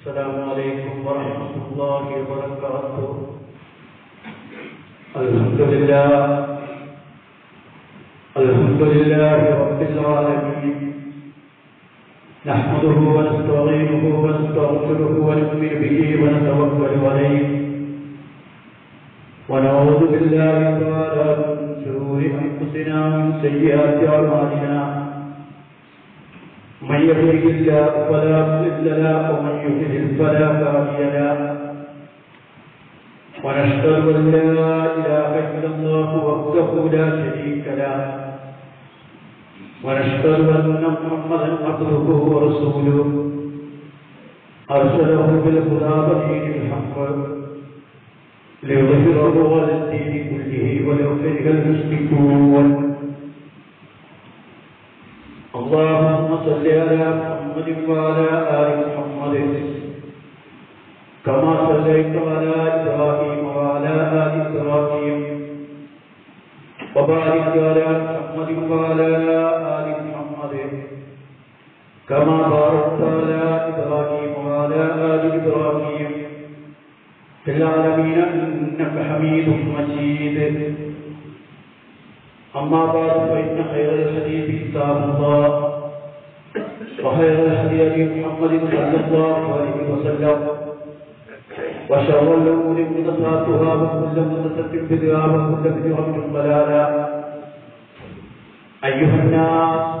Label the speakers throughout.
Speaker 1: السلام عليكم ورحمة الله وبركاته. الحمد لله. الحمد لله رب العالمين. نحمده ونستعينه ونستغفره ونؤمن به ونتوكل عليه. ونعوذ بالله تعالى من شرور أنفسنا ومن سيئات أعمالنا. من يهده الله فلا مضل له ومن يضلل فلا هادي له. ونشهد أن لا إله إلا الله وحده لا شريك له. ونشهد أن محمدا عبده ورسوله. أرسله بالهدى ودين الحق. ليظهره على الدين كله ولو المشركون اللهم صل على محمد وعلى آل محمد. كما صليت على إبراهيم وعلى آل إبراهيم. وبارك على محمد وعلى آل محمد. كما باركت على إبراهيم وعلى آل إبراهيم. في العالمين إنك حميد مجيد. أما بعد فإن خير الحديث كتاب الله. وخير الهدي محمد صلى الله عليه وسلم. وشر الأمور محدثاتها وكل محدثة بدعة وكل بدعة ضلالة. أيها الناس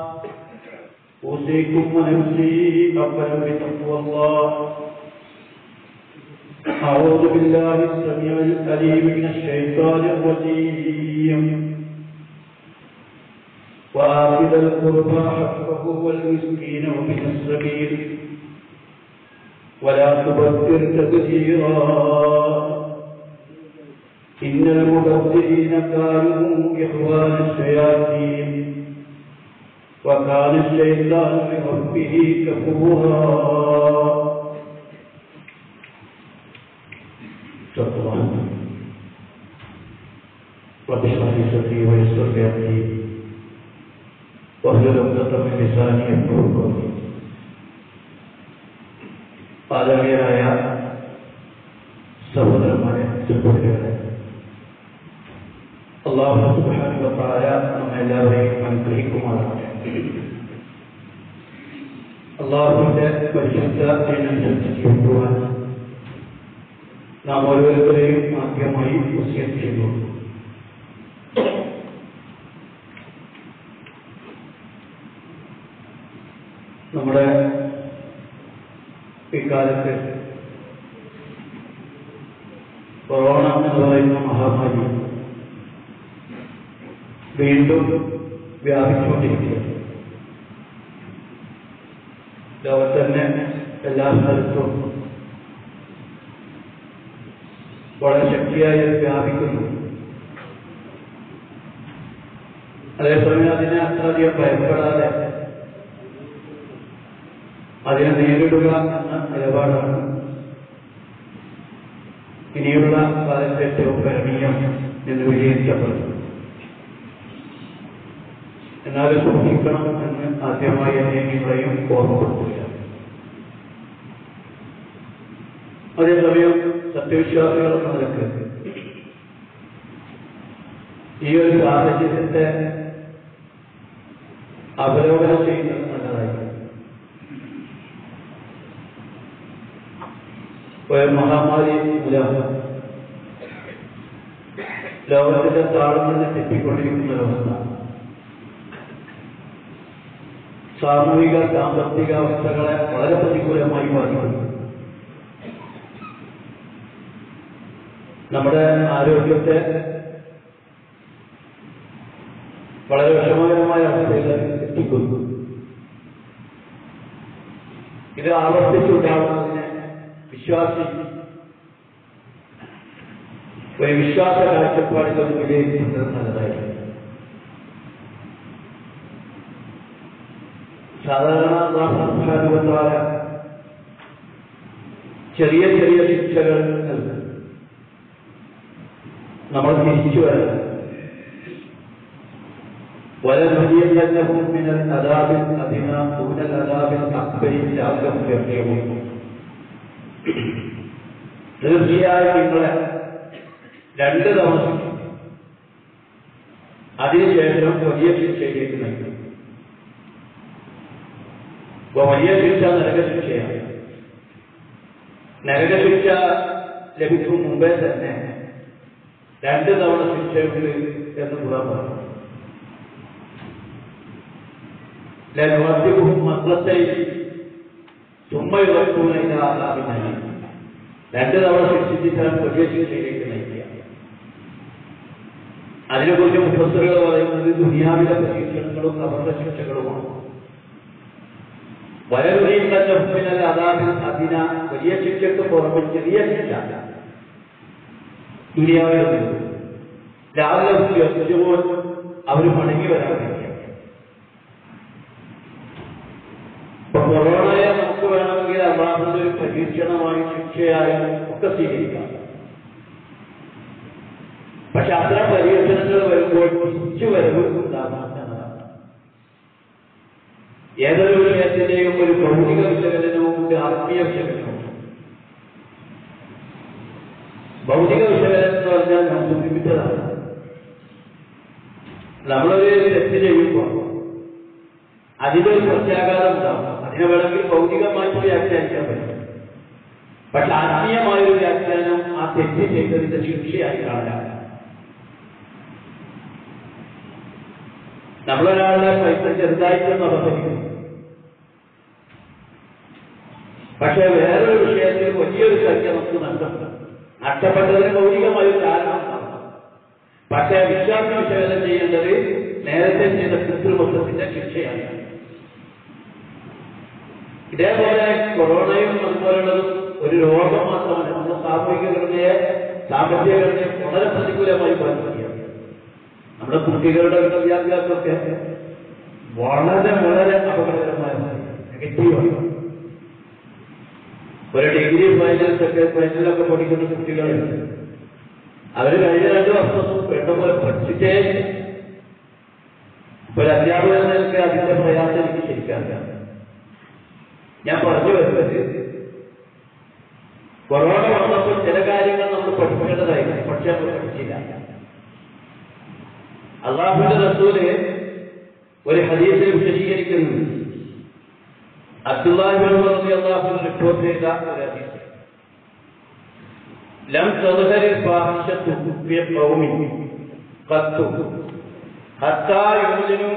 Speaker 1: أوصيكم ونفسي أولا بتقوى الله. أعوذ بالله السميع العليم من الشيطان الرجيم. وآخذ القربى حقه والمسكين ومن السبيل. ولا تبذر تبذيرا. إن المبذرين كانوا إخوان الشياطين. وكان الشيطان لربه كفورا. شكرا. رب اشرح لي صدري ويسر لي أمري. واحلل عقدة من لساني يفقهوا قولي ആദരണീയരായ സഹോദരന്മാരെ സഹോദരികളെ അള്ളാഹു സുബ്ഹാനഹുവതആല നമ്മെല്ലാവരെയും അനുഗ്രഹിക്കുമാറാകട്ടെ അള്ളാഹുവിന്റെ പരിശുദ്ധ ദിനമനുസരിച്ച് ജീവിക്കുവാൻ നാം ഓരോരുത്തരെയും ആദ്യമായി വസിയത്ത് ചെയ്യുന്നു നമ്മുടെ ഇക്കാലത്ത് കൊറോണ എന്ന് പറയുന്ന മഹാമാരി വീണ്ടും വ്യാപിച്ചുകൊണ്ടിരിക്കുകയാണ്. ലോകത്തന്നെ എല്ലാ സ്ഥലത്തും വളരെ ശക്തിയായി അത് വ്യാപിക്കുന്നു. അതേസമയം അതിനെ അത്രയധികം ഭയപ്പെടാതെ അതിനെ നേരിടുക എന്ന നിലപാടാണ്. ഇനിയുള്ള കാലത്തെ ഏറ്റവും കരണീയം എന്ന് വിജയിക്കപ്പെടുന്നു എന്നാൽ സൂക്ഷിക്കണം എന്ന് ആദ്യമായി എന്നെ ഓർമ്മപ്പെടുത്തുക. അതേസമയം സത്യവിശ്വാസികൾ നിലയ്ക്ക് ഈ ഒരു സാഹചര്യത്തെ അവലോകനം ചെയ്യുന്നത് നല്ലതായിരിക്കും ഒരു മഹാമാരി മൂലം ലോകത്തിന്റെ താഴ്ന്നു തെറ്റിക്കൊണ്ടിരിക്കുന്ന ഒരവസ്ഥ സാമൂഹിക സാമ്പത്തിക അവസ്ഥകളെ വളരെ പ്രതികൂലമായി ബാധിക്കുന്നു നമ്മുടെ ആരോഗ്യത്തെ വളരെ വിഷമകരമായ അവസ്ഥയിൽ എത്തിക്കുന്നു. ഇത് ആവർത്തിച്ചുണ്ടാകുന്നതിന് വിശ്വാസി ഒരു വിശ്വാസ കാഴ്ചപ്പാടുകൾ വിലയിരുത്തുന്നത് നല്ലതായിരിക്കും സാധാരണ ചെറിയ ചെറിയ ശിക്ഷകൾ നൽകും നമ്മൾ തിരിച്ചു വരണം ولنذيقنهم من العذاب الأدنى دون العذاب الأكبر لعلهم يرجعون തീർച്ചയായും നിങ്ങളെ രണ്ട് തവണ അതിനുശേഷം വലിയ ശിക്ഷയിലേക്ക് നൽകും അപ്പൊ വലിയ ശിക്ഷ നരകശിക്ഷയാണ് നരകശിക്ഷ ലഭിക്കും മുമ്പേ തന്നെ രണ്ട് തവണ ശിക്ഷയുണ്ട് എന്ന് കൂടാൻ പറഞ്ഞു. ലനുവർത്തിക്കും മക്കളത്തെ ചുമ്മയുറക്കുന്ന ആസാബിനായി രണ്ട് തവണ ശിക്ഷിച്ചിട്ടാണ് വലിയ ശിക്ഷയിലേക്ക് നയിക്കുക. അതിനെക്കുറിച്ച് മുഖസ്തുകൾ പറയുന്നത് ദുനിയാവിലെ പരീക്ഷണങ്ങളും അവരുടെ ശിക്ഷകളുമാണ്. വരരുടെയും തന്നെ മുമ്പിനല്ല അതാണ് അതിന വലിയ ശിക്ഷയ്ക്ക് പുറമെ ചെറിയ ശിക്ഷ. ദുനിയാവിൽ രാവിലെ ഉച്ചയോൻ അവർ മടങ്ങി വരാൻ വേണ്ടിയാണ് പരീക്ഷണമായി ശിക്ഷയായും ഒക്കെ സ്വീകരിക്കാം. പക്ഷെ അത്തരം പരീക്ഷണങ്ങൾ വരുമ്പോൾ തിരിച്ചു വരവ് ഏതൊരു വിഷയത്തിന്റെയും ഒരു ഭൗതിക വിശകലനവും ഒരു ആത്മീയ വിശകലനവും ഭൗതിക വിശകലനം എന്ന് പറഞ്ഞാൽ ഞാൻ സൂചിപ്പിച്ചതാണ് നമ്മളൊരു തെറ്റ് ചെയ്യുമ്പോൾ അതിലൊരു പ്രത്യാഘാതം ഉണ്ടാവും. അതിനെ വേണമെങ്കിൽ ഭൗതികമായിട്ട് വ്യാഖ്യാനിക്കാൻ പറ്റും. പക്ഷെ ആത്മീയമായ ഒരു വ്യാഖ്യാനം ആ തെറ്റ് ചെയ്തതിന്റെ ശിക്ഷയായി കാണാം നമ്മളൊരാളുടെ പൈസ ചെറുതായിട്ടൊന്നും അവസരിക്കുന്നു പക്ഷെ വേറൊരു വിഷയത്തിൽ വലിയൊരു ചർച്ച നമുക്ക് നഷ്ടപ്പെടും നഷ്ടപ്പെട്ടതിന് ഒരു കാരണം. പക്ഷെ വിശ്വാസം വിശകലനം ചെയ്യേണ്ടത് നേരത്തെ ചെയ്ത കൃത്രിമത്വത്തിന്റെ ശിക്ഷയാണ്. ഇതേപോലെ കൊറോണയും അതുപോലുള്ളതും ഒരു രോഗം മാത്രമല്ല നമ്മുടെ സാമൂഹിക ഘടനയെ സാമ്പത്തിക ഘടനയെ വളരെ പ്രതികൂലമായി ബാധിക്കുകയാണ് നമ്മുടെ കുട്ടികളുടെ വിദ്യാഭ്യാസമൊക്കെ വളരെ വളരെ അപകടകരമായ നെഗറ്റീവാണ് ഒരു ഡിഗ്രി ഫൈനൽസൊക്കെ ഫൈനലൊക്കെ പഠിക്കുന്ന കുട്ടികളുണ്ട് അവർ കഴിഞ്ഞ രണ്ട് വർഷം വേണ്ട പോലെ പഠിച്ചിട്ടേ. ഒരു അധ്യാപകനൊക്കെ അതിന്റെ പ്രയാസം എനിക്ക് ശരിക്കാറില്ല ഞാൻ പറഞ്ഞു വരുന്നത് കൊറോണ വന്നപ്പോൾ ചില കാര്യങ്ങൾ നമ്മൾ പഠിക്കേണ്ടതായിരുന്നു പക്ഷെ നമ്മൾ പഠിച്ചില്ല. അള്ളാഹുന്റെ റസൂൽ ഒരു ഹദീസിൽ വിശദീകരിക്കുന്നു. അബ്ദുല്ലാഹി റിപ്പോർട്ട് ചെയ്ത ഒരു ഹദീസ്. ലം ഫാഹിഷത്തു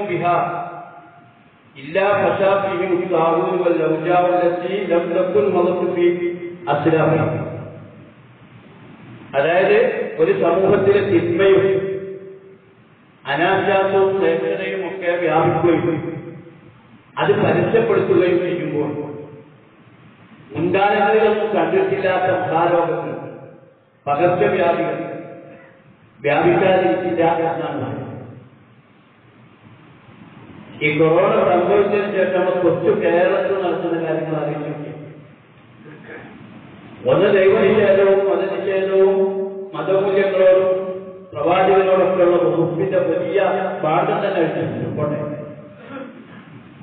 Speaker 1: ബിഹാ ഇല്ലാ വൽ ലൗജാ ഫീ അസ്ലാമി അതായത് ഒരു സമൂഹത്തിലെ തിന്മയും അനാശാസവും സേവനതയും ഒക്കെ വ്യാപിക്കുകയും അത് പരസ്യപ്പെടുത്തുകയും ചെയ്യുമ്പോൾ മുൻകാലങ്ങളിലൊന്നും കണ്ടിട്ടില്ലാത്ത മഹാലോകത്ത് പകർച്ചവ്യാധികൾ വ്യാപിക്കാതിരിക്കില്ല എന്നാണ് ഈ കൊറോണ സംഭവിച്ചതിന് ശേഷം കൊച്ചു കേരളത്തിൽ നടത്തുന്ന കാര്യങ്ങൾ അറിയിച്ചു. ഒന്ന് ദൈവനിഷേധവും മതനിഷേധവും മതമൂല്യങ്ങളോടും പ്രവാചകനോടൊക്കെയുള്ള വകുപ്പിന്റെ വലിയ പാഠം തന്നെ വെച്ചിട്ടുണ്ട്.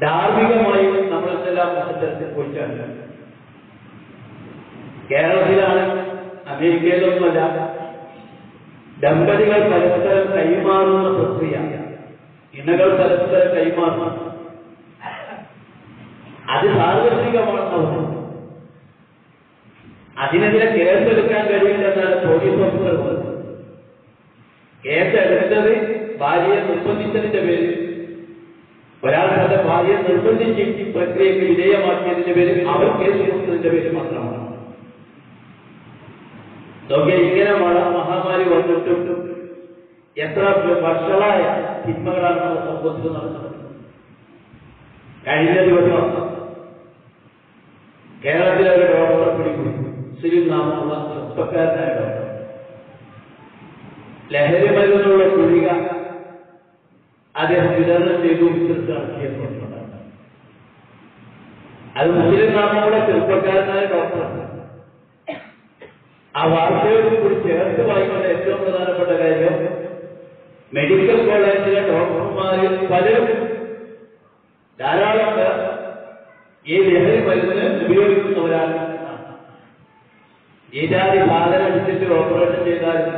Speaker 1: ധാർമ്മികമായി നമ്മളെല്ലാം മതത്തരത്തിൽ പോയിട്ടാണ് കേരളത്തിലാണ് അമേരിക്കയിലൊന്നുമല്ല ദമ്പതികൾ പരസ്പരം കൈമാറുന്ന പ്രക്രിയ. ഇണകൾ പരസ്പരം കൈമാറുന്ന. അത് സാർവത്രികമാണെന്ന് അതിനെതിരെ കേസെടുക്കാൻ കഴിയില്ലെന്നാണ് പോലീസ് ഓഫീസർ പറഞ്ഞത്. കേസെടുത്തത് ഭാര്യയെ നിർബന്ധിച്ചതിന്റെ പേരിൽ. ഒരാൾ തന്റെ ഭാര്യയെ നിർബന്ധിച്ച് പ്രക്രിയക്ക് വിധേയമാക്കിയതിന്റെ പേരിൽ അവർ കേസ് കൊടുത്തതിന്റെ പേരിൽ മാത്രമാണ്. നോക്കിയ ഇങ്ങനെ മഹാമാരി വന്നിട്ടും എത്ര വർഷങ്ങളായ തിന്മകളാണ് നമ്മുടെ സമൂഹത്തിൽ നടന്നത്. കഴിഞ്ഞ ദിവസം കേരളത്തിലെ ഒരു ഡോക്ടറെ പിടികൂടി. മുസ്ലിം നാമമുള്ള ചെറുപ്പക്കാരനായ ഡോക്ടർ ലഹരി മരുന്നുള്ള കുഴിക അദ്ദേഹം വിതരണം ചെയ്തു വിതരണം നടത്തിയപ്പോഴുണ്ട് അത് മുസ്ലിം നാമമുള്ള ചെറുപ്പക്കാരനായ ഡോക്ടറാണ് ആ വാർത്തയോട് കൂടി ചേർത്ത് വായിക്കേണ്ട ഏറ്റവും പ്രധാനപ്പെട്ട കാര്യം മെഡിക്കൽ കോളേജിലെ ഡോക്ടർമാരിൽ പലരും ധാരാളം പേർ ഈ ലഹരി മരുന്നിന് ഉപയോഗിക്കുന്നവരാണ്. ഈ ജാതി സാധനം അടിച്ചിട്ട് ഓപ്പറേഷൻ ചെയ്താലും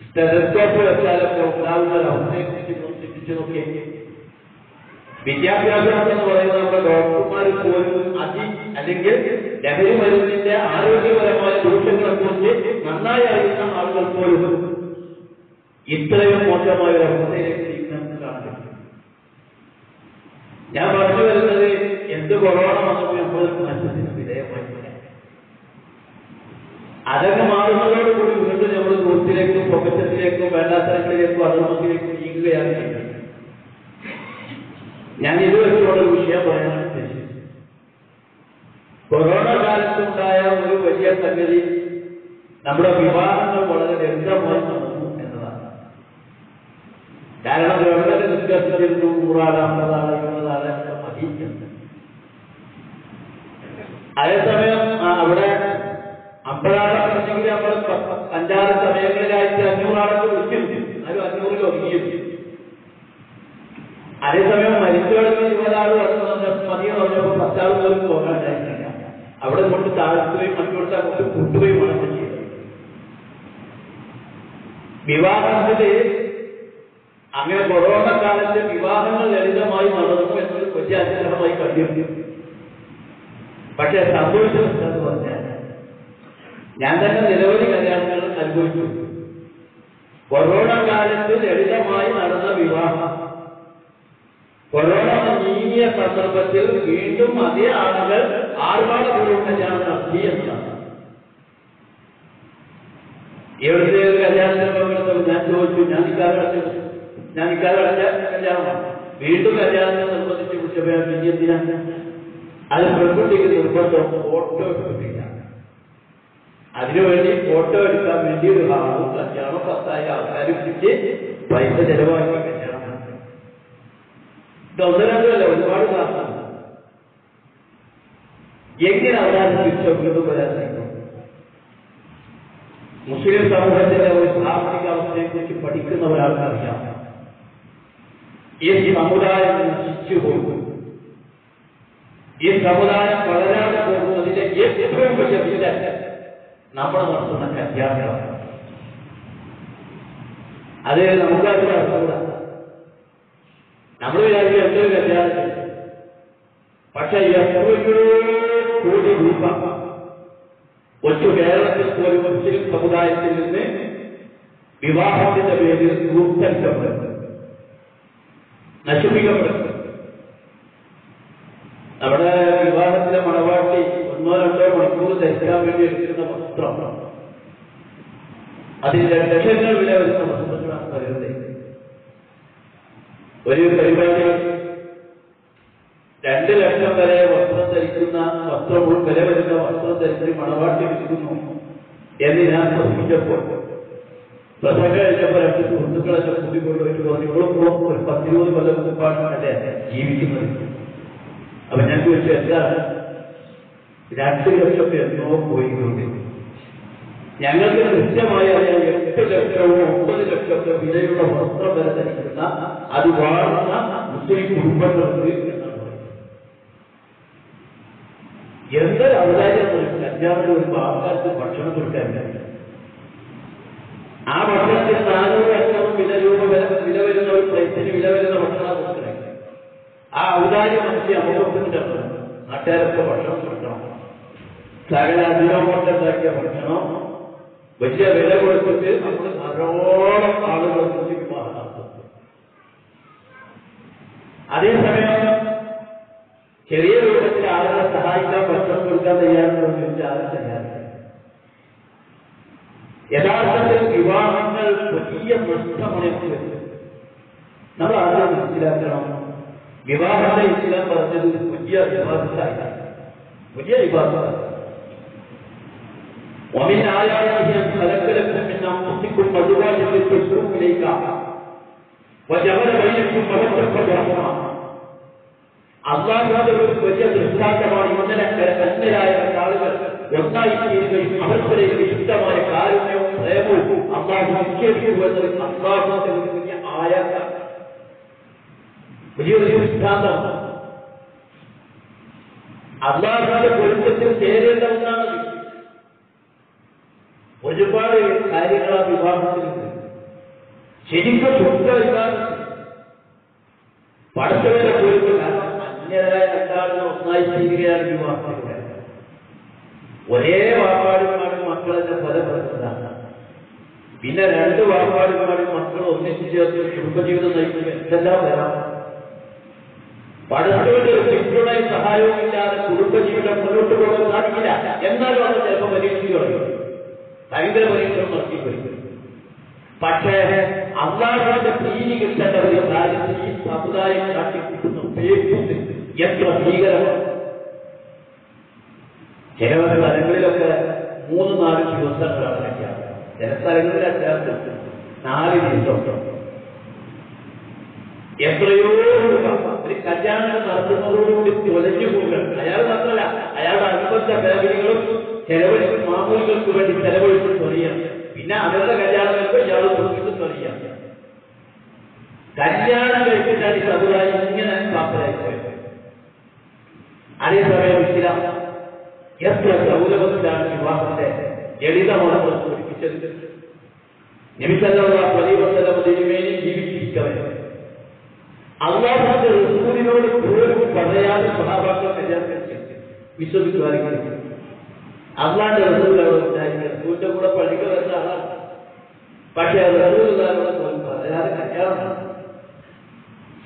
Speaker 1: സ്റ്റെതസ്കോപ്പ് വെച്ചാലൊക്കെ ഉണ്ടാവുന്ന ഒരു അവസ്ഥയെ കുറിച്ച് ഒന്ന് ചിന്തിച്ചു നോക്കി വിദ്യാഭ്യാസം എന്ന് പറയുന്ന നമ്മുടെ ഡോക്ടർമാർ പോലും അതി അല്ലെങ്കിൽ ലഹരി മരുന്നിന്റെ ആരോഗ്യപരമായ ദൂഷ്യങ്ങളെ കുറിച്ച് നന്നായി അറിയുന്ന ആളുകൾ പോലും ഇത്രയും മോശമായ ഒരു അവസ്ഥയിലേക്ക് കാണുന്നു ഞാൻ പറഞ്ഞു വരുന്നത് എന്ത് കൊറോണ വന്നപ്പോൾ നമ്മൾ നഷ്ടത്തിന് അതൊക്കെ മാറുന്നതോട് കൂടി വീണ്ടും നമ്മൾ ദൂരത്തിലേക്കും പൊക്കറ്റത്തിലേക്കും വേണ്ടാത്തരങ്ങളിലേക്കും അധർമ്മത്തിലേക്കും നീങ്ങുകയാണ് ചെയ്യുന്നത്. ഞാൻ ഇത് ഒരു വിഷയം പറയാനാണ് ഉദ്ദേശിച്ചത്. കൊറോണ കാലത്തുണ്ടായ ഒരു വലിയ സംഗതി നമ്മുടെ വിവാഹങ്ങൾ വളരെ ലളിതമായി നടന്നു എന്നതാണ്. കാരണം ഗവൺമെന്റ് നിഷ്കർഷിച്ചിരുന്നു നൂറാൾ അമ്പതാൾ ഇരുപതാൾ മതി. അതേസമയം ആ, അവിടെ പറഞ്ഞെങ്കിൽ നമ്മൾ അഞ്ചാറ് സമയങ്ങളിലായിട്ട് അഞ്ഞൂറാളൊക്കെ വിളിക്കും എന്നാലും അഞ്ഞൂറിൽ ഒതുങ്ങിയും. അതേസമയം മരിച്ചുകിടന്ന് ഇരുപതാൾ മതി പറഞ്ഞപ്പോൾ പത്താൾ പോലും പോകാണ്ടായിട്ടില്ല അവിടെ കൊണ്ട് താഴ്ത്തുകയും മറ്റുകൊടുത്ത് കൊണ്ട് കൂട്ടുകയുമാണ് ചെയ്തത് വിവാഹത്തിൽ അങ്ങനെ കൊറോണ കാലത്തെ വിവാഹങ്ങൾ ലളിതമായി നടന്നു എന്നത് വലിയ അനുഗ്രഹമായി കണ്ടിരുന്നു. പക്ഷെ എന്ന് പറഞ്ഞാൽ ഞാൻ തന്നെ നിരവധി കല്യാണങ്ങൾ അനുഭവിച്ചു കൊറോണ കാലത്ത് ലളിതമായി നടന്ന വിവാഹം. കൊറോണ നീങ്ങിയ സന്ദർഭത്തിൽ വീണ്ടും അതേ ആളുകൾ ആർഭാടപൂർവം കല്യാണം നടത്തി എന്നാണ് എവിടുത്തെ ഒരു കല്യാണത്തിന് പങ്കെടുത്തപ്പോൾ ഞാൻ ചോദിച്ചു ഞാൻ ഇക്കാലത്ത് ഞാൻ അടച്ച കല്യാണമാണ്. വീണ്ടും കല്യാണത്തിന് നിർബന്ധിച്ച് വിളിച്ചപ്പോൾ പിന്നെ എന്തിനാണ് അത് പെൺകുട്ടിക്ക് നിർബന്ധം ഫോട്ടോ എടുത്തിട്ടില്ല. അതിനുവേണ്ടി ഫോട്ടോ എടുക്കാൻ വേണ്ടി ഒരു ഹാളും കല്യാണം പത്തായി ആൾക്കാർ വിളിച്ച് പൈസ ചെലവാക്കി കല്യാണം നടത്തി. ഇത് ഒന്ന് രണ്ടല്ല ഒരുപാട് ക്ലാസ്സാണ് എങ്ങനെ അവരാണ് തിരിച്ചു വീണ്ടും വരാൻ കഴിയും മുസ്ലിം സമൂഹത്തിന്റെ ഒരു സാമ്പത്തിക അവസ്ഥയെ കുറിച്ച് പഠിക്കുന്ന ഒരാൾക്കറിയാം. ഈ സമുദായം നശിച്ചു പോകും ഈ സമുദായം വളരാതെ പോകുന്നതിന്റെ ഏറ്റവും വലിയ വില്ലൻ നമ്മൾ നടത്തുന്ന കല്യാണം അത് നമുക്കത് അർത്ഥമില്ല നമ്മൾ വിചാരിക്കും എന്തൊരു കല്യാണം പക്ഷെ എപ്പോഴോ കോടി രൂപ കൊച്ചു കേരളത്തിൽ പോലും മുസ്ലിം സമുദായത്തിൽ നിന്ന് വിവാഹത്തിന്റെ പേരിൽ ദൂർത്തരിക്കപ്പെടും നശിപ്പിക്കപ്പെടും നമ്മുടെ വിവാഹത്തിലെ മണവാട്ടി ഒന്നോ രണ്ടോ മണിക്കൂർ ധരിക്കാൻ വേണ്ടി എടുത്തിരുന്ന വസ്ത്രം അതിന്റെ ലക്ഷങ്ങൾ വില വരുന്ന വസ്ത്രങ്ങളാണ് വരുന്നത് ഒരു പരിപാടി രണ്ട് ലക്ഷം വരെ വസ്ത്രം ധരിക്കുന്ന വസ്ത്രം വില വരുന്ന വസ്ത്രം ധരിച്ച് മണവാട്ടി വിൽക്കുന്നു എന്ന് ഞാൻ പ്രസംഗിച്ചപ്പോൾ പ്രസംഗം കഴിച്ചപ്പോൾ രണ്ട് സുഹൃത്തുക്കളൊക്കെ കൂട്ടിക്കൊണ്ടുപോയിട്ട് പറഞ്ഞു ഇവളും ഒരു പത്തിരുപത് കൊല്ലം മുമ്പാണ് അല്ലേ ജീവിക്കുന്നത്. അപ്പൊ ഞാൻ ചോദിച്ചു എന്താണ്? രണ്ട് ലക്ഷത്തി എന്നോ പോയിട്ടുണ്ട്. ഞങ്ങൾക്ക് കൃത്യമായി അറിയാം എട്ട് ലക്ഷമോ ഒമ്പത് ലക്ഷമൊക്കെ വിലയുള്ള വസ്ത്രം വരെ ധരിക്കുന്ന അത് വാഴുന്ന മുസ്ലിം കുടുംബങ്ങൾക്ക് എന്തൊരു അവതാരം ഔദാര്യം ഒരു ആൾക്കാർക്ക് ഭക്ഷണം കൊടുക്കാൻ ആ ഭക്ഷണത്തിന് നാനൂറ് അഞ്ഞൂറ് വില രൂപ വില വില വരുന്ന ഒരു പ്ലേറ്റിന് വില വരുന്ന ഭക്ഷണം കൊടുക്കണേ ആ ഔദാര്യം മനസ്സിൽ അമുഖത്തിന്റെ നാട്ടുകാരൊക്കെ ഭക്ഷണം കൊടുക്കണം. സകല അധികമോട്ടുണ്ടാക്കിയ ഭക്ഷണം വലിയ വില കൊടുത്തിട്ട് നമ്മൾ ധാരാളം ആളുകൾ കുറിച്ച് വിവാഹം നടത്തും അതേസമയം ചെറിയ രൂപത്തിൽ ആളുകളെ സഹായിക്കാൻ ഭക്ഷണം കൊടുക്കാൻ തയ്യാറുണ്ടോ എന്ന് ചോദിച്ചാൽ ആരും തയ്യാറില്ല യഥാർത്ഥത്തിൽ വിവാഹങ്ങൾ വലിയ നഷ്ടമുണർത്തി വെച്ചു നമ്മൾ ആദ്യം മനസ്സിലാക്കണം വിവാഹത്തെ ഇസ്ലാം പറഞ്ഞത് ഒരു വലിയ വിവാദത്തായില്ല വലിയ വിവാദത്താണ് ومن آياته أن خلق لكم من أنفسكم أزواجا لتسكنوا إليها وجعل بينكم مودة ورحمة അള്ളാഹുവിന്റെ ഒരു വലിയ ദൃഷ്ടാന്തമാണ് ഇന്നലെ അന്യരായ ആളുകൾ ഒന്നായി തീരുകയും അവർക്കിടയിൽ വിശുദ്ധമായ കാരുണ്യവും പ്രേമവും അള്ളാഹു നിക്ഷേപിക്കുമെന്നത് അള്ളാഹുവിന്റെ ഒരു വലിയ ആയാസാണ് വലിയൊരു ദൃഷ്ടാന്തമാണ് അള്ളാഹുവിന്റെ പൊരുത്തത്തിൽ ചേരേണ്ട ഒന്നാണ് ഒരുപാട് കാര്യങ്ങൾ ആ വിവാഹത്തിലുണ്ട്. ശരിക്കും ശുദ്ധ വിവാഹത്തിൽ പഠിച്ചവരെ പോയിട്ട് കാരണം അന്യരായ രണ്ടാളിനെ ഒന്നായി ചെയ്യുകയാണ് വിവാഹത്തിലൂടെ. ഒരേ വാപ്പാടുമാരും മക്കളെന്നെ ഫലപ്പെടുന്നതാണ് പിന്നെ രണ്ട് വാപ്പാടുമാരും മക്കൾ ഒന്നിച്ചു ചേർത്ത് കുടുംബജീവിതം നയിക്കുക എന്തെല്ലാം വരാം? പഠിച്ചവരുടെ പിന്തുണയും സഹായവും ഇല്ലാതെ കുടുംബജീവിതം മുന്നോട്ട് പോകാൻ സാധിക്കില്ല. എന്നാലും അത് ചിലപ്പോൾ പരീക്ഷിച്ചു ഭയങ്കര പരീക്ഷണം നടത്തിപ്പോയി പക്ഷേ അള്ളാഹുവിന്റെ പ്രീതി കിട്ടേണ്ട ഒരു കാര്യത്തിൽ ഈ സമുദായം കാട്ടിക്കൂട്ടുന്ന പേപ്പുണ്ട് എത്ര ഭീകരമാണ് ചില സ്ഥലങ്ങളിലൊക്കെ മൂന്ന് നാല് ദിവസങ്ങളാണ് കല്യാണം ചില സ്ഥലങ്ങളിലൊക്കെ നാല് ദിവസം എത്രയോ ഒരു കല്യാണം നടത്തുന്നതോടുകൂടി തൊലഞ്ഞു പോകുകയാണ് അയാൾ മാത്രമല്ല അയാളുടെ അനുബന്ധ ഫാമിലികളും ചെലവഴിക്കും മാമൂലികൾക്ക് വേണ്ടി ചെലവഴിച്ച് തൊലിയാണ് പിന്നെ അവരുടെ കല്യാണം വരുമ്പോൾ ഇയാൾ കൊടുത്തിട്ട് തൊലിയാണ് കല്യാണം കഴിച്ചിട്ടാണ് ഈ സമുദായം ഇങ്ങനെ പ്രാപ്തരായി അതേസമയം ഇസ്ലാം എത്ര സൗരഭത്തിലാണ് വിവാഹത്തെ ലളിതമാണ് പഠിപ്പിച്ചത്. നിമിഷങ്ങളുള്ള പ്രതിബന്ധം തിരുമേനി ജീവിച്ചിരിക്കവരെ അള്ളാഹുന്റെ റസൂലിനോട് പോലും പറയാതെ സഹാബാക്കൾ കല്യാണം കഴിച്ചു വിശ്വസിക്കുവാനും അള്ളാന്റെ റസൂൽ അവിടെ ഉണ്ടായിരിക്കുക റസൂലിന്റെ കൂടെ പള്ളിക്ക് വരുന്ന ആളാണ് പക്ഷെ റസൂലിനോട് പോലും പറയാതെ കല്യാണം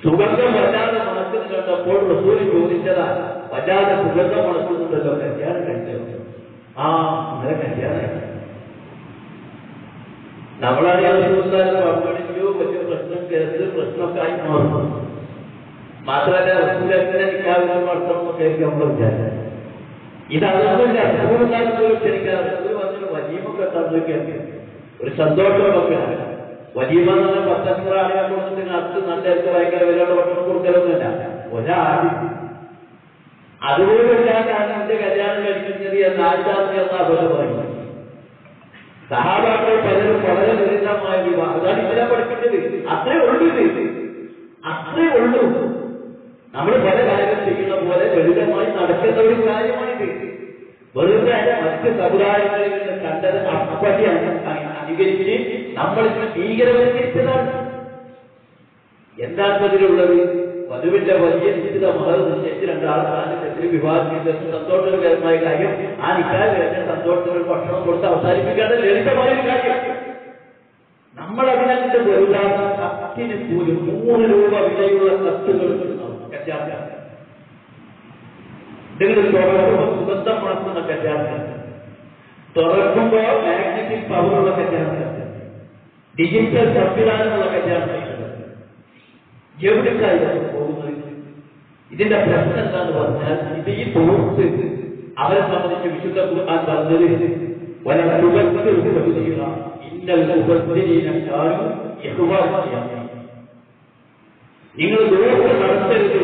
Speaker 1: സുഗന്ധം വല്ലാതെ മണത്തിന് കണ്ടപ്പോൾ റസൂലി ചോദിച്ചതാ വല്ലാതെ സുഗന്ധം മണക്കുന്നുണ്ടല്ലോ കല്യാണം കഴിച്ചത് ആ ഇന്നലെ കല്യാണം നമ്മളാണ് റസൂലിനെ പങ്കെടുക്കുകയോ വലിയ പ്രശ്നം കേസ് പ്രശ്നമൊക്കെ ആയി മാറുന്നു മാത്രമല്ല റസൂലിനെ നിൽക്കാവുന്ന വർഷമൊക്കെ നമ്മൾ വിചാരിച്ചു ഇതൊന്നുമില്ല റസൂലിനെ അപൂർവകാലത്തോട് ക്ഷണിക്കാറ് റസൂൽ വന്നിട്ട് വലീമൊക്കെ തന്നിരിക്കുക ഒരു സന്തോഷമൊക്കെ വലീമ എന്ന് പറഞ്ഞാൽ പത്തഞ്ഞൂറ് ആളുകളെ കൊടുത്തിട്ട് അടുത്ത് നല്ലവർക്ക് ഭയങ്കര വിലയുള്ള ഭക്ഷണം കൊടുക്കലൊന്നുമില്ല. ഒരാളി. അതുപോലില്ലാതാണ് എന്റെ കല്യാണം കഴിക്കുന്നത് എന്ന് ആഴ്ചാർത്തി എന്നാ പറയുന്നത് സഹാബാക്കൾ പലരും വളരെ ലളിതമായ വിവാഹം അതാണ് ഇവരെ പഠിപ്പിച്ചത് അത്രേ ഉള്ളൂ ഇത്. അത്രേ ഉള്ളൂ. നമ്മൾ പല കാര്യങ്ങൾ ചെയ്യുന്ന പോലെ ലളിതമായി നടക്കുന്ന ഒരു കാര്യമാണിത് വെറുതെ മറ്റ് സമുദായങ്ങളിൽ നിന്ന് കണ്ടത് അപ്പടി അധികരിച്ച് നമ്മൾ ഭീകരവൽക്കരിച്ചതാണ്. എന്താണ് അതിലുള്ളത്? വധുവിന്റെ വലിയ നിശ്ചിത മഹർ നിശ്ചയിച്ച് രണ്ടാൾക്കാരുടെ വിവാഹം ചെയ്തത് സന്തോഷകരമായ കാര്യം ആ നിക്കാൽ കഴിഞ്ഞ സന്തോഷത്തിന് ഭക്ഷണം കൊടുത്ത് അവസാനിപ്പിക്കാതെ ലളിതമായ ഒരു കാര്യം. നമ്മൾ അതിനകത്ത് വെറുതെ കത്തിന് പോലും മൂന്ന് രൂപ വിലയുള്ള കത്തുകൾ കല്യാണം നിങ്ങൾ തുറക്കുമ്പോൾ സുഗന്ധം മുടക്കുന്ന കല്യാണം തുറക്കുമ്പോൾ മാഗ്നറ്റിക് പവറുള്ള കല്യാണം ഡിജിറ്റൽ സംവിധാനമുള്ള കല്യാണം എവിടേക്കായിരുന്നു പോകുന്നത് ഇതിന്റെ പ്രശ്നം എന്താന്ന് പറഞ്ഞാൽ ഇത് ഈ തോർത്ത് അവരെ സംബന്ധിച്ച് വിശുദ്ധ ഖുർആൻ പറഞ്ഞത് നിങ്ങൾ ദൂരത്ത് നടത്തരുത്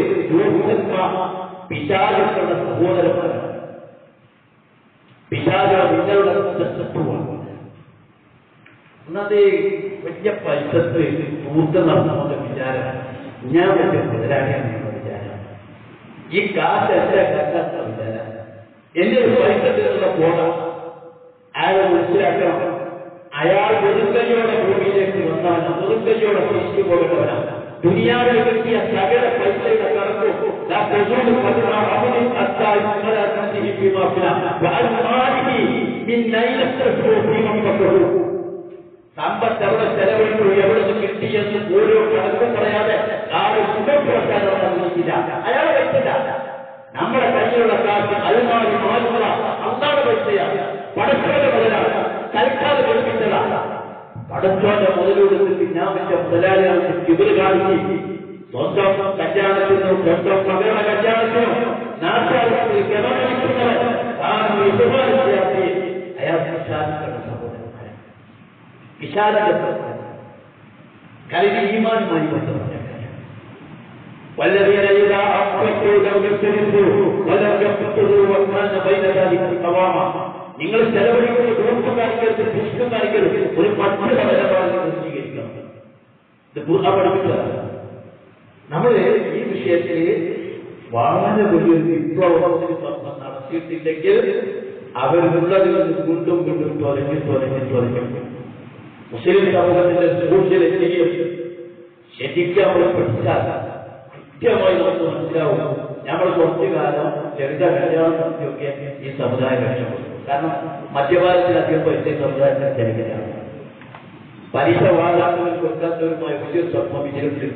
Speaker 1: പിശാചുക്കളുടെ സഹോദരന്മാരാണ് പിശാച നിങ്ങളുടെ ശത്രുവാണ് ഒന്നാമത് വലിയ പൈസത്ത് ദൂർത്ത് നടത്തുന്ന വിചാരം. ഞാൻ വലിയ മുതലാളിയാണ് എന്നുള്ള വിചാരം. ഈ കാശ് എന്റെ കണ്ടാത്ത വിചാരം. എന്റെ ഒരു പരിസരത്തിലുള്ള കോട അയാളെ മനസ്സിലാക്കണം. അയാൾ വെറുക്കൈയോടെ ഭൂമിയിലേക്ക് വന്നാൽ വെറുക്കൈയോടെ തിരിച്ചു പോകേണ്ടവനാണ് ദുനിയാവിൽ കിട്ടിയ സകല പൈസയുടെ കണക്കും لا تزول قدر عبد حتى يسأل عن نفسه فيما فعل وعن ماله من أين تسوء فيما فكره സമ്പത്ത് എവിടെ ചെലവഴിച്ചു എവിടെ നിന്ന് കിട്ടിയെന്ന് ഓരോ കണക്കും പറയാതെ ആരും സുഖം പുറത്താൻ അനുവദിക്കില്ല അയാളെ പറ്റില്ല നമ്മുടെ കയ്യിലുള്ള കാശ് അൽമാരി മാറുക അന്നാണ് പൈസയാണ് പടച്ചോന്റെ മുതലാണ് തൽക്കാലം പഠിപ്പിച്ചതാണ് പടച്ചോന്റെ മുതലെടുത്ത് തിന്നാൻ പറ്റിയ മുതലാളിയാണ് ഇവര് കാണിച്ച് സ്വന്തം കല്യാണത്തിനോ സ്വന്തം മകളുടെ കല്യാണത്തിനോ നാട്ടുകാർക്ക് ഗമനിക്കുന്നവൻ താൻ വിശുഭാരിയാക്കി അയാൾ വിശാലിക്കുന്ന സഹോദരന്മാരെ വിശാലത കലിന് ഈമാനുമായി ബന്ധപ്പെട്ട والذين إذا أنفقوا لم يسرفوا ولم يقتلوا وكان بين ذلك قواما നിങ്ങൾ ചെലവഴിക്കുന്ന ഗ്രൂപ്പ് കാണിക്കരുത് പുഷ്പം കാണിക്കരുത്. ഒരു പത്ത് നിലപാട് നിങ്ങൾ സ്വീകരിക്കണം. ഇത് നമ്മൾ ഈ വിഷയത്തിൽ വളരെ വലിയൊരു വിപ്ലവത്തിന് നടത്തിയിട്ടില്ലെങ്കിൽ അവരുള്ളതിൽ നിന്ന് വീണ്ടും വീണ്ടും തൊലഞ്ഞു തൊലഞ്ഞു തൊലഞ്ഞു മുസ്ലിം സമൂഹത്തിന്റെ സോഷ്യൽ എഞ്ചിനീയർ ശരിക്കും നമ്മൾ പഠിച്ചാൽ കൃത്യമായി നമുക്ക് മനസ്സിലാവും. നമ്മൾ കുറച്ചു കാലം ചെറുത കല്യാണം നടത്തിയൊക്കെ ഈ സമുദായം രക്ഷപ്പെടും. കാരണം മധ്യഭാരത്തിൽ അധികം പൈസ സമുദായത്തിന് ജനകരാണ് പലിശ വാഴാത്തവർ കൊടുക്കാത്തവരുമായ വലിയ സമൂഹം ഇതിലുണ്ട്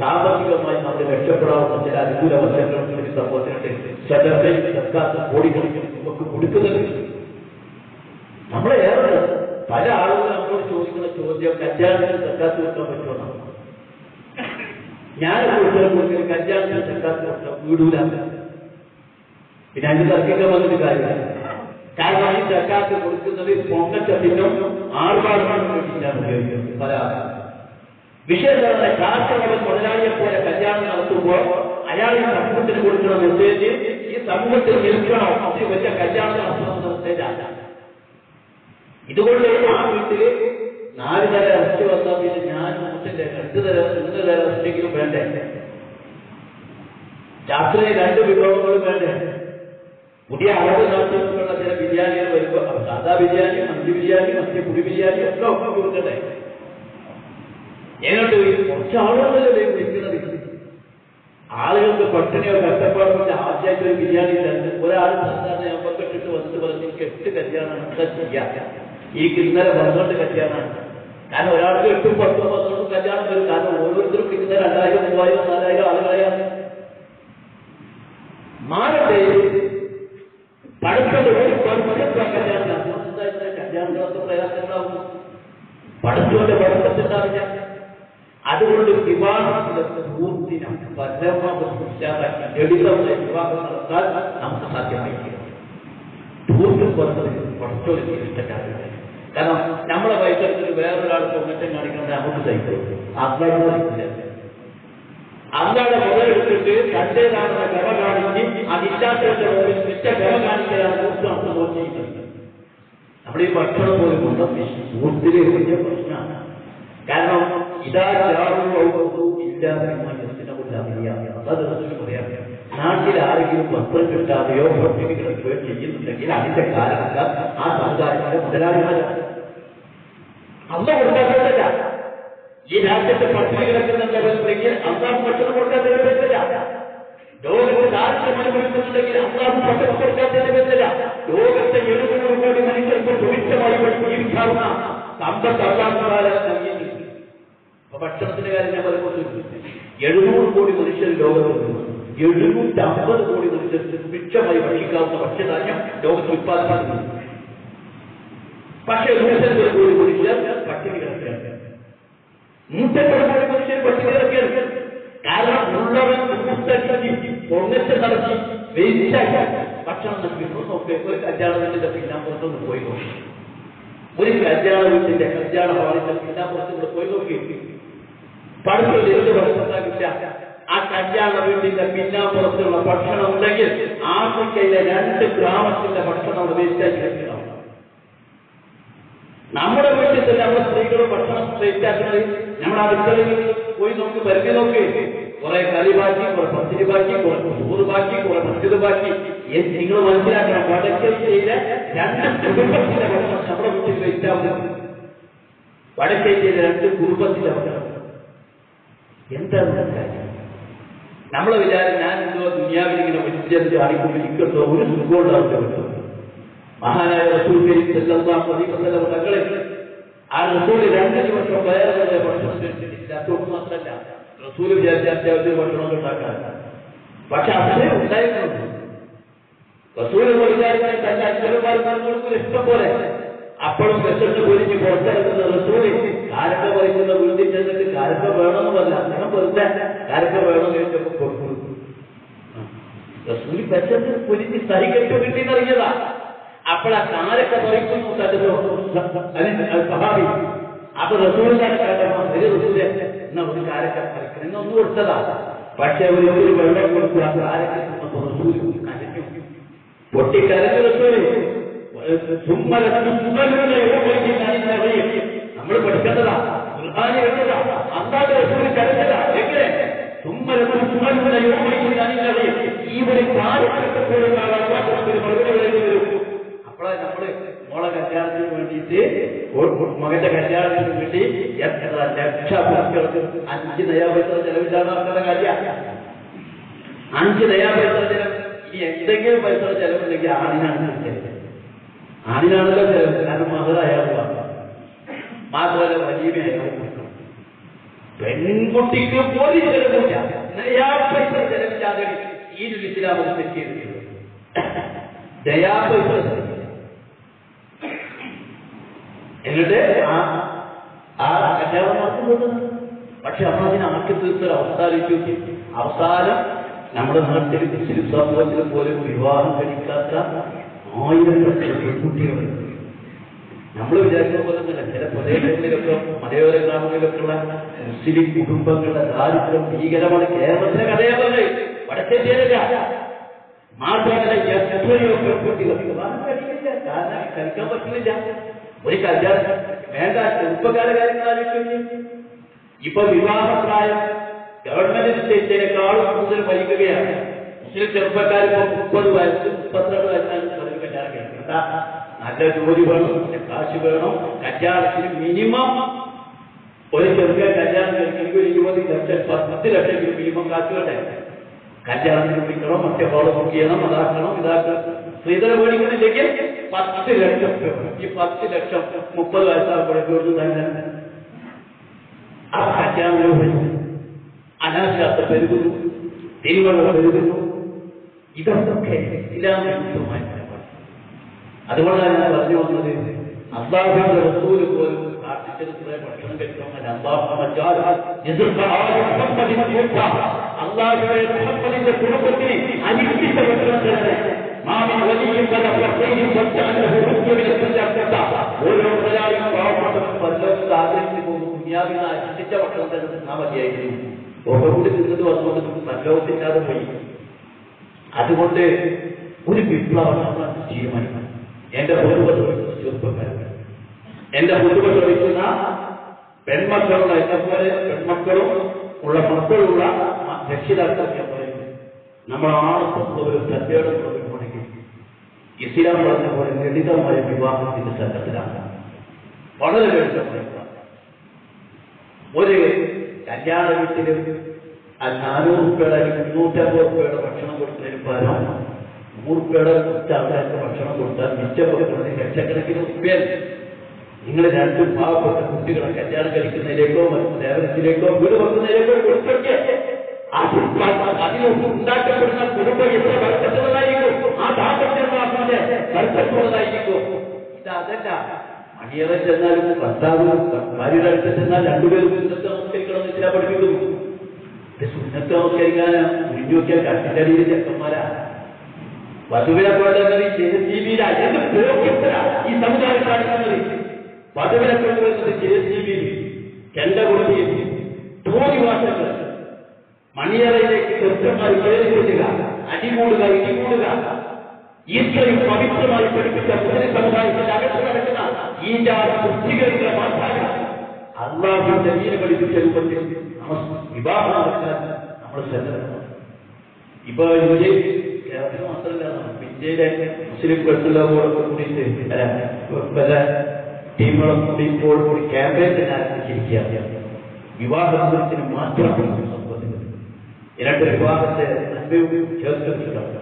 Speaker 1: സാമ്പത്തികമായി നമ്മൾ രക്ഷപ്പെടാവുന്ന ചില അനുകൂല വശങ്ങൾ ഈ സമൂഹത്തിനുണ്ട് സദർഭയിൽ സർക്കാർ കോടികൾ നമുക്ക് കൊടുക്കുന്നുണ്ട് നമ്മളെ ഏറെ പല ആളുകളും നമ്മളോട് ചോദിക്കുന്ന ചോദ്യം കല്യാണത്തിന് സർക്കാർ കൊടുക്കാൻ പറ്റുമെന്നാണ് ഞാൻ കൊടുക്കുന്ന കല്യാണത്തിന് സർക്കാർ കൊടുക്കാൻ വീടൂല. പിന്നെ അതിന് തർക്കിക്കാൻ വന്നിട്ട് കാര്യമില്ല. കാരണം ഈ സർക്കാർക്ക് കൊടുക്കുന്നത് പൊങ്ങച്ചത്തിനും ആർഭാടത്തിനും വേണ്ടിയിട്ടാണ് ഉപയോഗിക്കുന്നത്. പല വിശേഷമായ കാർഷകവൻ മുതലാളിയെ പോലെ കല്യാണം നടത്തുമ്പോൾ അയാൾ ഈ സമൂഹത്തിന് കൊടുക്കുന്ന മെസ്സേജ് ഈ സമൂഹത്തിൽ നിൽക്കണം. ഇത് വെച്ച കല്യാണം നടത്തണമെന്ന മെസ്സേജാണ് ഇതുകൊണ്ട് ആ വീട്ടിൽ നാല് തര ഇറച്ചി വന്നാൽ പിന്നെ ഞാൻ മുട്ടിന്റെ രണ്ട് തര മൂന്ന് തര ഇറച്ചിയെങ്കിലും വേണ്ടേ? രാത്രി രണ്ട് വിഭവങ്ങളും വേണ്ടേ? പുതിയ അളവ് നാട്ടിലുള്ള ബിരിയാണികൾ വരുമ്പോൾ സാധാ ബിരിയാണി മന്തി ബിരിയാണി മറ്റേ പുടി ബിരിയാണി ഒക്കെ ഒക്കെ കൊടുക്കട്ടെ. ഏതാണ്ട് കുറച്ച് ആളുകളല്ലേ വിളിക്കുന്നത് ആളുകൾക്ക് പട്ടിണിയോ കഷ്ടപ്പാടോ കൊണ്ട് ആദ്യമായിട്ട് ഒരു ബിരിയാണി തരുന്നത് ഒരാൾ സാധാരണ എൺപത്തെട്ടിട്ട് വന്നിട്ട് പറഞ്ഞ് എനിക്ക് എട്ട് കല്യാണമാണ് എന്താ ചെയ്യാ? എനിക്ക് ഇന്നലെ പന്ത്രണ്ട് കല്യാണമാണ്. കാരണം ഒരാൾക്ക് എട്ടും പത്തും പന്ത്രണ്ടും കല്യാണം വരും. കാരണം ഓരോരുത്തരും വിളിക്കുന്ന രണ്ടായിരം മൂവായിരം നാലായിരം ആളുകളെയാണ്. മാറട്ടെ പഠിത്തം ഒരു കല്യാണം കല്യാണങ്ങളൊക്കെ പ്രയാസങ്ങളാവും പഠിത്തത്തിന്റെ പഠിത്തത്തിണ്ടാവില്ല അതുകൊണ്ട് വിവാഹത്തിന്റെ പൂർത്തിനം പരമപുരുഷാകാൻ ലളിതമായ വിവാഹം നടത്താൻ നമുക്ക് സാധ്യമായിരിക്കും പൂർത്തും പറഞ്ഞത് കുറച്ചൊരു ഇഷ്ടക്കാരില്ല കാരണം നമ്മളെ വയസ്സെടുത്തിട്ട് വേറൊരാൾക്ക് ഒന്നറ്റം കാണിക്കുന്നത് നമുക്ക് സഹിക്കും അന്നല്ല അന്നാടെ മുതലെടുത്തിട്ട് തന്റേതാണെന്ന ഗമ കാണിച്ച് അതില്ലാത്തവരുടെ മുമ്പിൽ മിച്ച ഗമ കാണിക്കലാണ് പൂർത്ത് നമുക്ക് നോക്കിയിരിക്കുന്നത് നമ്മുടെ ഈ ഭക്ഷണം പോലും കൊണ്ട് വലിയ പ്രശ്നമാണ്. കാരണം ഇതാ നാട്ടിൽ ആരെങ്കിലും വസ്ത്രം കിട്ടാതെയോ കിടക്കുകയോ ചെയ്യുന്നുണ്ടെങ്കിൽ അതിന്റെ കാരണക്കാർ ആ സമുദായത്തിലെ മുതലാളിമാരാണ്. അന്ന് കൊടുക്കാത്തതല്ല ഈ രാജ്യത്തെ പട്ടിണി കിടക്കുന്നുണ്ടെങ്കിൽ അന്താം ഭക്ഷണം കൊടുക്കാൻ പറ്റില്ല ലോകത്ത് ദാരിദ്ര്യം അനുഭവിക്കുന്നുണ്ടെങ്കിൽ അന്താം ഭക്ഷണം കൊടുക്കാൻ പറ്റില്ല ലോകത്തെ എഴുന്നൂറ് കോടി മനുഷ്യർക്ക് സുഭിക്ഷമായി ജീവിക്കാവുന്ന സമ്പത്ത് അള്ളാഹുമാരെ നൽകിയിട്ടുണ്ട് അപ്പൊ ഭക്ഷണത്തിന്റെ കാര്യം ഞാൻ പറയുമ്പോൾ എഴുന്നൂറ് കോടി മനുഷ്യർ ലോകത്തുണ്ട് എഴുന്നൂറ്റി അമ്പത് കോടി മനുഷ്യർക്ക് സുഭിക്ഷമായി ഭക്ഷിക്കാവുന്ന ഭക്ഷ്യധാന്യം ലോകത്ത് ഉത്പാദിപ്പിക്കുന്നു പക്ഷേ നൂറ്റൻപത് കോടി മനുഷ്യർ പട്ടിണി കിടക്കുകയാണ്. നൂറ്റൻപത് പട്ടിണി കിടക്കുകയാണ് കാരണം ഉള്ളവൻ പൊങ്ങച്ച നടത്തി വേദിച്ചാക്കി ഭക്ഷണം നൽകുന്നു. നോക്കി ഒരു കല്യാണത്തിന്റെ പിന്നാമ്പുറത്തൊന്ന് പോയി നോക്കി. ഒരു കല്യാണ വീട്ടിന്റെ കല്യാണ ഹാളിന്റെ പിന്നാമ്പുറത്ത് പോയി നോക്കി. പടുത്തിൽ എന്ത് ഭക്ഷണമില്ല ആ കല്യാണ വീട്ടിന്റെ പിന്നാമ്പുറത്തുള്ള ഭക്ഷണം ഉണ്ടെങ്കിൽ ആഫ്രിക്കയിലെ രണ്ട് ഗ്രാമത്തിന്റെ ഭക്ഷണം വെക്കണം നമ്മുടെ വീട്ടിൽ തന്നെ നമ്മുടെ സ്ത്രീകൾ ഭക്ഷണം വേസ്റ്റാക്കുന്നത് നമ്മുടെ അടുക്കളയിൽ പോയി നമുക്ക് പരിധി നോക്കി. കുറെ കളി ബാക്കി കുറെ പത്തിരി ബാക്കി കുറെ ചോറ് ബാക്കി കുറെ മറ്റത് ബാക്കി. നിങ്ങൾ മനസ്സിലാക്കണം. വടക്കേരിയിലെ രണ്ട് കുടുംബത്തിന്റെ ഭക്ഷണം നമ്മുടെ വീട്ടിൽ വടക്കൽ ചെയ്ത രണ്ട് കുടുംബത്തിന്റെ ഭക്ഷണം. എന്താണ് കാര്യം? നമ്മളെ വിചാരം ഞാൻ എന്തോ ദുനിയാവിൽ ഇങ്ങനെ വിദ്യ ചാടിക്കൊണ്ടിരിക്കുന്നതോ ഒരു സുഖം ഉണ്ടാവില്ല മഹാനായ റസൂൽ കരീം സല്ലല്ലാഹു അലൈഹി വസല്ലം തങ്ങളെ ആ റസൂൽ രണ്ട് ദിവസം വേറെ വേറെ ഭക്ഷണം കഴിച്ചിട്ടില്ല അതുകൊണ്ട് മാത്രമല്ല റസൂൽ വിചാരിച്ച അത്യാവശ്യം ഭക്ഷണം ഉണ്ടാക്കാൻ. പക്ഷെ അത്രേ ഉണ്ടായിരുന്നു റസൂൽ വിചാരിച്ച തന്റെ അച്ഛനമാർ പറഞ്ഞു ഇഷ്ടം പോലെ അപ്പോഴും വിശന്ന് പൊരിഞ്ഞ് പുറത്തിറങ്ങുന്ന റസൂൽ കാരക്ക പറയുന്ന വീട്ടിൽ ചെന്നിട്ട് കാരക്ക വേണമെന്നല്ല അദ്ദേഹം വെറുതെ കാരക്ക വേണമെന്ന് ചോദിച്ചപ്പോ കൊടുത്തു. റസൂൽ വിശന്ന് പൊരിഞ്ഞ് സഹിക്കറ്റു കിട്ടിയെന്നറിഞ്ഞതാ അപ്പോൾ ആ കാരക്ക പറിക്കുന്നു അത് സ്വഭാവി. അപ്പൊ റസൂലിന്റെ റസൂൽ എന്നാ ഒരു കാരക്ക പറിക്കണം എന്നൊന്നും കൊടുത്തതാ. പക്ഷെ ഒരു ഒരു വെള്ളം കൊടുത്തു ആ കാരക്ക റസൂൽ കരഞ്ഞു. പൊട്ടിക്കരഞ്ഞു റസൂൽ. നമ്മൾ പഠിക്കേണ്ടതാ. ഖുർആാനി കേട്ടതാ അന്നാട് റസൂൽ കരഞ്ഞതാ. എങ്ങനെ? ഈ ഒരു കാലഘട്ടത്തിലുള്ള മറുപടി വരും. വെച്ചിട്ട് വേണ്ടിയിട്ട് മകന്റെ കല്യാണത്തിന് വേണ്ടി എത്ര ലക്ഷങ്ങൾക്ക് അഞ്ച് നയാ പൈസ ചെലവില്ലാതെ നടക്കുന്ന കാര്യ. അഞ്ച് നയാ പൈസ ചെലവ്. ഇനി എന്തെങ്കിലും പൈസ ചെലവുണ്ടെങ്കിൽ ആണിനാണ് ചെലവ്. ആണിനാണല്ലോ ചെലവ്. കാരണം മകൾ അയാൾ മാത്രമല്ല വലിയ അയാൾ പെൺകുട്ടിക്ക് പോലും ചെലവില്ല. നയാ പൈസ ചെലവില്ലാതെ ഈ ഒരു ഇസ്ലാം സെറ്റ് ചെയ്തിട്ടുള്ളത് ദയാ പൈസ ചെലവില്ല. എന്നിട്ട് ആ ആ കല്യാണം നടത്തുന്നത് പക്ഷെ അപ്പൊ അതിനെ ആക്കി തീർത്തൊരു അവസാനിച്ചു അവസാനം നമ്മുടെ നാട്ടിൽ മുസ്ലിം സമൂഹത്തിൽ പോലും വിവാഹം കഴിക്കാത്ത ആയിരക്കണക്കിന് പെൺകുട്ടികളുണ്ട് നമ്മൾ വിചാരിക്കുന്ന പോലെ തന്നെ ചില പ്രദേശങ്ങളിലൊക്കെ മലയോര ഗ്രാമങ്ങളിലൊക്കെ ഉള്ള മുസ്ലിം കുടുംബങ്ങളുടെ ദാരിദ്ര്യം ഭീകരമാണ്. കേരളത്തിലെ കഥയാണ് വടക്കേശ്ശേരില്ല മാത്രമല്ല എത്രയോ പെൺകുട്ടികൾ കാരണം കഴിക്കാൻ പറ്റുന്നില്ല. ഒരു കല്യാണം വേണ്ട ചെറുപ്പകാല കാര്യങ്ങൾ ആലോചിച്ചു ഇപ്പൊ വിവാഹപ്രായം ഗവൺമെന്റ് നിശ്ചയിച്ചതിനേക്കാളും കൂടുതൽ വലിക്കുകയാണ് മുസ്ലിം ചെറുപ്പക്കാർ ഇപ്പൊ മുപ്പത് വയസ്സ് മുപ്പത്തിരണ്ട് വയസ്സാണ് പലരും കല്യാണം കഴിക്കുന്നത് എന്താ? നല്ല ജോലി വേണം കാശ് വേണം കല്യാണത്തിന് മിനിമം ഒരു ചെറുക്കൻ കല്യാണം കഴിക്കണമെങ്കിൽ ഇരുപത് ലക്ഷം പത്ത് ലക്ഷം മിനിമം കാശ് വേണ്ടേ? കല്യാണത്തിന് വിളിക്കണം മറ്റേ ഹോൾ ബുക്ക് ചെയ്യണം അതാക്കണം ഇതാക്കണം സ്ത്രീധനം മേടിക്കുന്നില്ലെങ്കിൽ പത്ത് ലക്ഷം. ഈ പത്ത് ലക്ഷം മുപ്പത് വയസ്സാകുമ്പോഴേക്കും തന്നെ ആ കല്യാണം അനാശാസ്ത്ര പെരുകുന്നു തിരുവള്ളം പെരുകുന്നു ഇതൊക്കെ ഇല്ലാതെ. അതുകൊണ്ടാണ് ഞാൻ പറഞ്ഞു വന്നത് അസ്ലാഹിന്റെ റസൂൽ പോലും പ്രാർത്ഥിച്ചത് കുറെ ഭക്ഷണം കഴിക്കണമെന്നല്ല അള്ളാഹുവിന്റെ മുഹമ്മദിന്റെ കുടുംബത്തിന് അനിശ്ചിത ഭക്ഷണം തന്നെ മാമിൻ വലിയും പല പ്രത്യേകം ഓരോ മുതലാളിയും പാവപ്പെട്ടവരും പലരും ആഗ്രഹിച്ചു പോകും ദുനിയാവിന് അനിശ്ചിത ഭക്ഷണം തന്നെ തിന്നാ മതിയായിരുന്നു. ഒക്കെ കൂടി തിന്നിട്ട് വന്നുകൊണ്ട് നല്ലവും തിന്നാതെ പോയി. അതുകൊണ്ട് ഒരു വിപ്ലവം തീരുമാനിക്കണം എന്റെ ഓരോ ചെറുപ്പക്കാരൻ എന്റെ കുടുംബ ശ്രമിക്കുന്ന പെൺമക്കളുള്ള എന്നെ പെൺമക്കളും ഉള്ള മക്കളുള്ള രക്ഷിതാക്കൾ ഞാൻ പറയുന്നത് നമ്മൾ ആണത്തുള്ളവരും ശ്രദ്ധയോടുള്ളവരുമാണെങ്കിൽ ഇസ്ലാം പറഞ്ഞ പോലെ ലളിതമായ വിവാഹത്തിന്റെ സംഘത്തിലാണ് വളരെ ലളിതമായ ഒരു കല്യാണ വീട്ടിലും നാനൂറ് രൂപയുടെ അല്ലെങ്കിൽ മുന്നൂറ്റമ്പത് രൂപയുടെ ഭക്ഷണം കൊടുക്കുന്നതിന് പകരം നൂറ് രൂപയുടെ കുറച്ച് ആൾക്കാർക്ക് ഭക്ഷണം കൊടുത്താൽ മിച്ചപ്പെടുന്നത് ലക്ഷക്കണക്കിന് റുപ്യല്ല നിങ്ങൾ രണ്ട് പാവപ്പെട്ട കുട്ടികളെ കല്യാണം കഴിക്കുന്നതിലേക്കോ സേവനത്തിലേക്കോ വീട് വെക്കുന്നതിലേക്കോ കൊടുത്തൊക്കെ അതിൽ ഉണ്ടാക്കപ്പെടുന്ന കുടുംബം എത്ര വർക്കത്തുള്ളതായിരിക്കും ആ ദാമ്പത്യമാസിന്റെ വർക്കത്തുള്ളതായിരിക്കും ഇത് അതല്ല മണിയറ ചെന്നാലും ഭർത്താവ് ഭാര്യയുടെ അടുത്ത് ചെന്നാൽ രണ്ടുപേരും സുന്നത്ത് നമസ്കരിക്കണം എന്ന് ചില പഠിപ്പിക്കുന്നു. സുന്നത്ത് നമസ്കരിക്കാൻ മുരിഞ്ഞു നോക്കിയാൽ കട്ടിന്റെ അടിയിൽ ചെക്കന്മാരാ. വധുവിനെ പോലെ ഈ ജെ എന്ത് ഈ സമുദായം വധുവിനെ കൊണ്ടുവരുന്നത് ജെ സി ബിയിൽ ചെണ്ട കൊടുത്തിയിൽ തോന്നിവാസങ്ങൾ മണിയറയിലേക്ക് ചെറുക്കന്മാർ കയറി കൊള്ളുക അടികൂടുക ഇടികൂടുക. ഇത്രയും പവിത്രമായി പഠിപ്പിച്ച മുസ്ലിം സമുദായത്തിന്റെ അകത്ത് നടക്കുന്ന ഈ ജാതി ബുദ്ധികളുടെ മാറ്റാണ് അള്ളാഹുവിന്റെ വീര് പഠിപ്പിച്ച രൂപത്തിൽ വിവാഹം നടക്കാൻ നമ്മൾ ശ്രദ്ധ ഇപ്പൊ ഇന്ത്യ കേരളത്തിൽ മാത്രമല്ല ഇന്ത്യയിലെ മുസ്ലിം പെട്ടുള്ളവരോടൊക്കെ കൂടിയിട്ട് പല ടീമുകളും കൂടി ഇപ്പോൾ കൂടി ക്യാമ്പയിൻ ആരംഭിച്ചിരിക്കുകയാണ്. വിവാഹത്തിന് മാത്രം രണ്ട് വിവാഹത്തെ നന്മയും ചേർത്തിട്ടുണ്ട്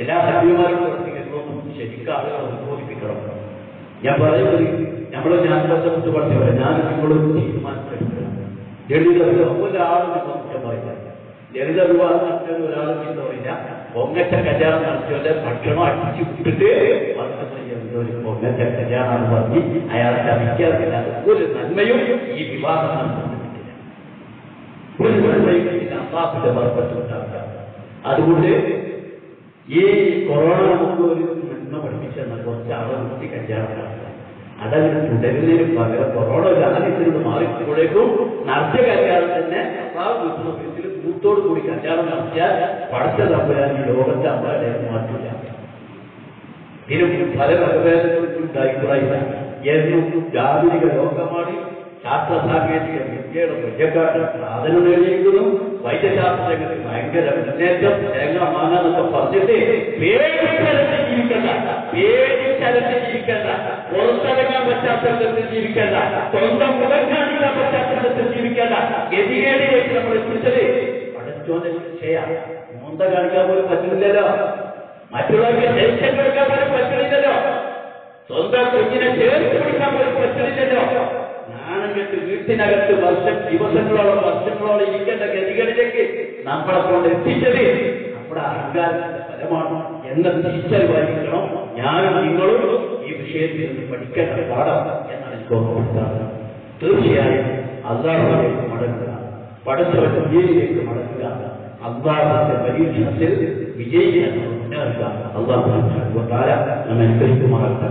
Speaker 1: എല്ലാ സഭ്യമാരും പ്രവർത്തിക്കുന്നതൊന്നും ശരിക്കും ആളുകൾ ഉദ്ബോധിപ്പിക്കണം ഞാൻ പറയുന്നത് നമ്മൾ ഞാൻ ബന്ധപ്പെട്ട് പറഞ്ഞവരെ ഞാൻ നിങ്ങളും തീരുമാനത്തിലെടുക്കുക ലളിത ഒരാളും കുറ്റം പറയില്ല ലളിത വിവാഹം ഒരാളും പറയില്ല പൊങ്ങച്ച കല്യാണം നടത്തിയവന്റെ ഭക്ഷണം അടിച്ചു വിട്ടിട്ട് ഒരു പൊങ്ങച്ച കല്യാണം പറഞ്ഞ് അയാളെ ശമിക്കാറില്ലാതെ ഒരു നന്മയും ഈ വിവാഹം നടത്തുന്നില്ല ഒരു നന്മയും അമ്മാപ്പിന്റെ മറുപട്ടുണ്ടാവില്ല അതുകൊണ്ട് ഈ കൊറോണ നമുക്ക് ഒരു നന്മ പഠിപ്പിച്ചെന്ന കുറച്ച് ആളെ നിർത്തി കല്യാണം നടത്തുക. തുടരുന്നതിന് പകരം കൊറോണ ജാതിത്തിൽ മാറിപ്പോഴേക്കും നടത്തിയ കല്യാണം തന്നെ ആ വീട്ടിൽ കൂത്തോട് കൂടി കല്യാണം നടത്തിയാൽ പടച്ച തമ്പുരാൻ ലോകത്തെ അമ്പാടെ മാറ്റില്ല. ഇതിനും പല വകഭേദങ്ങൾക്കും അഭിപ്രായമില്ല എന്നും ജാതിക ലോകമാണ്. ശാസ്ത്ര സാങ്കേതിക വിദ്യയുടെ മുന്നേക്കാട്ടം സാധനം നേടിയിരിക്കുന്നു വൈദ്യശാസ്ത്ര രംഗത്ത് ഭയങ്കര മുന്നേറ്റം. തേങ്ങ മാങ്ങാന്നൊക്കെ പറഞ്ഞിട്ട് പേര് ജീവിക്കണ്ട. പേടിച്ചലച്ച് ജീവിക്കണ്ട. ജീവിക്കേണ്ട പുറത്തിറങ്ങാൻ പശ്ചാത്തലത്തിൽ ജീവിക്കണ്ട. സ്വന്തം മുഖം വിധത്തിൽ ജീവിക്കേണ്ട. ഗതികേടിലേക്ക് നമ്മൾ എത്തിച്ചത് പഠിച്ചോന്റെ ചെയ്യാം മൂന്ത കാണിക്കാൻ പോലും പറ്റുന്നില്ലല്ലോ. മറ്റുള്ളവർക്ക് ദേഷ്യം കൊടുക്കാൻ പോലും പറ്റുന്നില്ലല്ലോ. സ്വന്തം കുഞ്ഞിനെ ചേർത്ത് പിടിക്കാൻ പോലും പറ്റുന്നില്ലല്ലോ. നാണം വീട്ടിനകത്ത് വർഷം ദിവസങ്ങളോളം വർഷങ്ങളോളം ഇരിക്കേണ്ട ഗതികളിലേക്ക് നമ്മളെ കൊണ്ട് എത്തിച്ചത് നമ്മുടെ അഹങ്കാരത്തിന്റെ ഫലമാണ്. എന്ന തിരിച്ചറിവായിരിക്കണം. ഞാനും നിങ്ങളും ഈ വിഷയത്തിൽ നിന്ന് പഠിക്കേണ്ട പാഠം എന്നാണ് എനിക്ക് ഓർമ്മപ്പെടുത്താറ് തീർച്ചയായും അള്ളാഹുവിലേക്ക് മടങ്ങുക പടച്ചവന്റെ വിജയിലേക്ക് മടങ്ങുക അള്ളാഹുവിന്റെ പരീക്ഷണത്തിൽ വിജയിക്കാൻ മുന്നേറുക. അള്ളാഹു നമ്മെ അനുഗ്രഹിക്കുമാറാകട്ടെ.